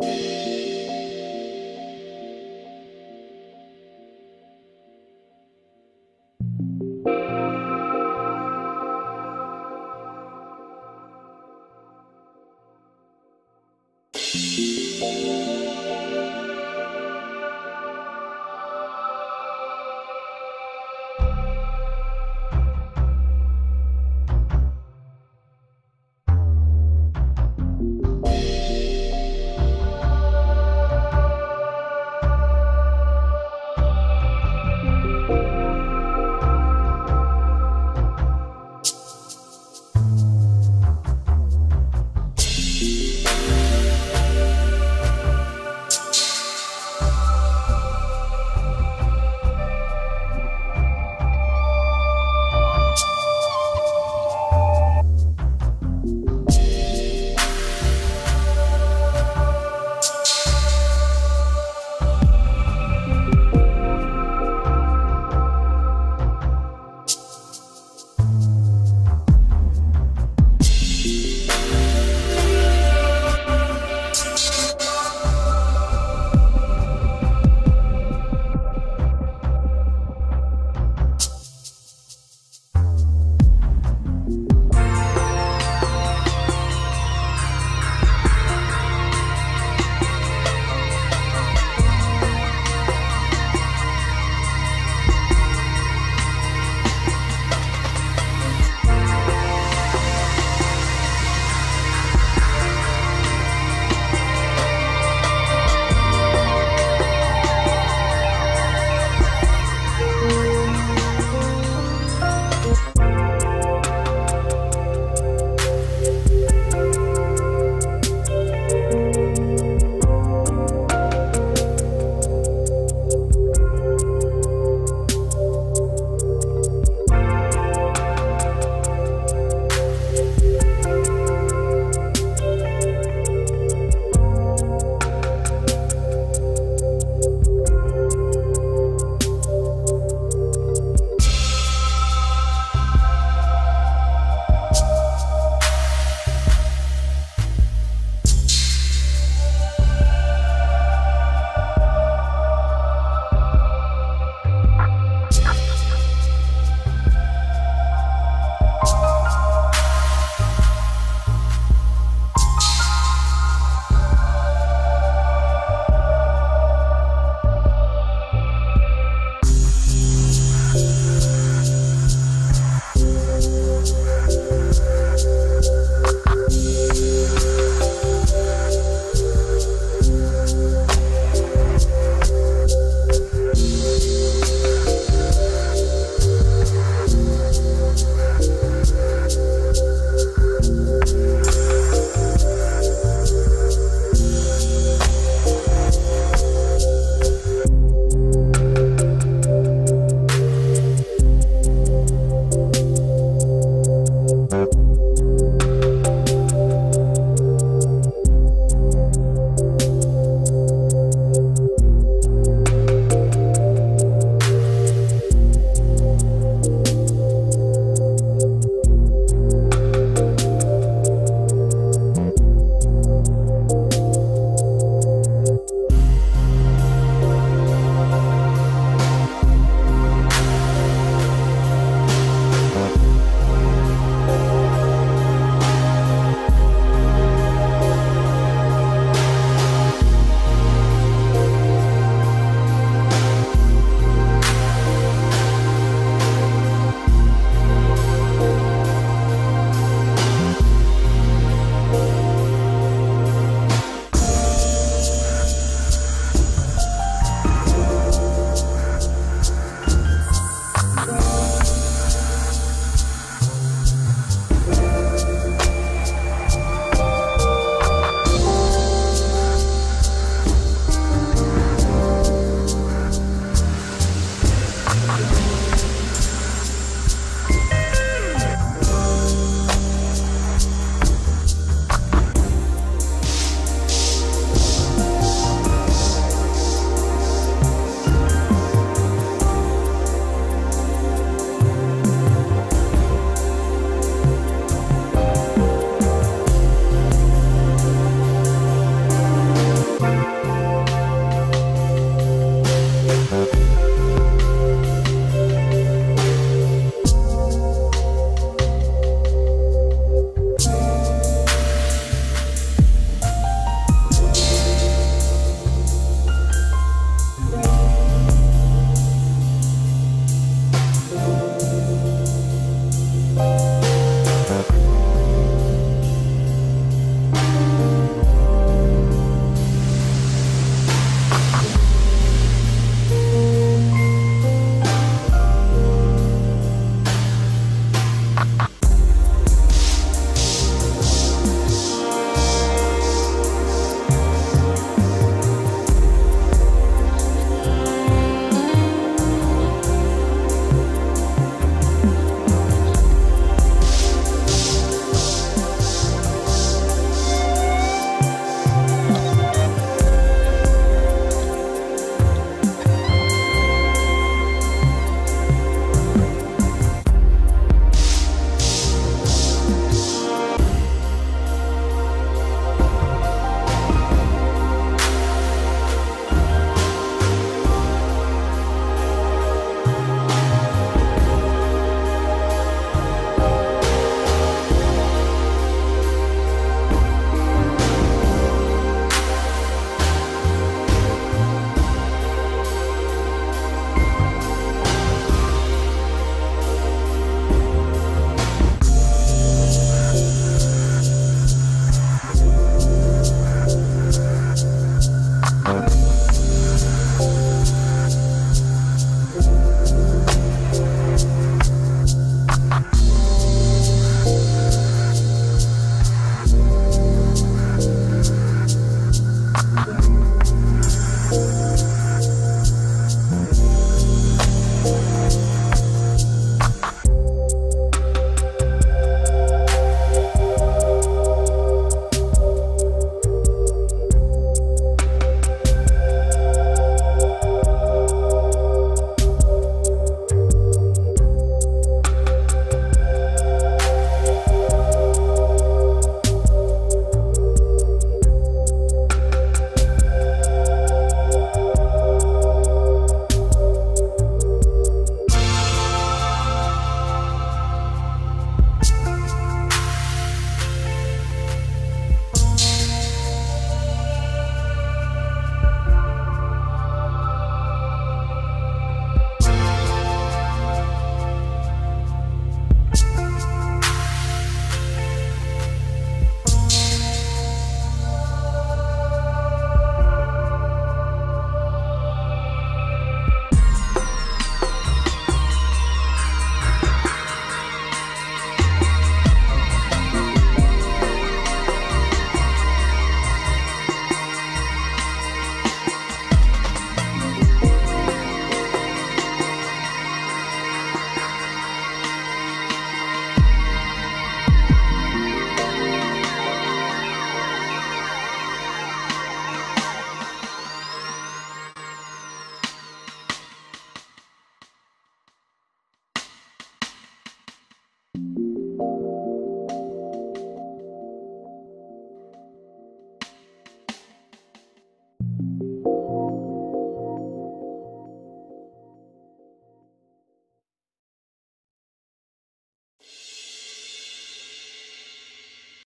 Música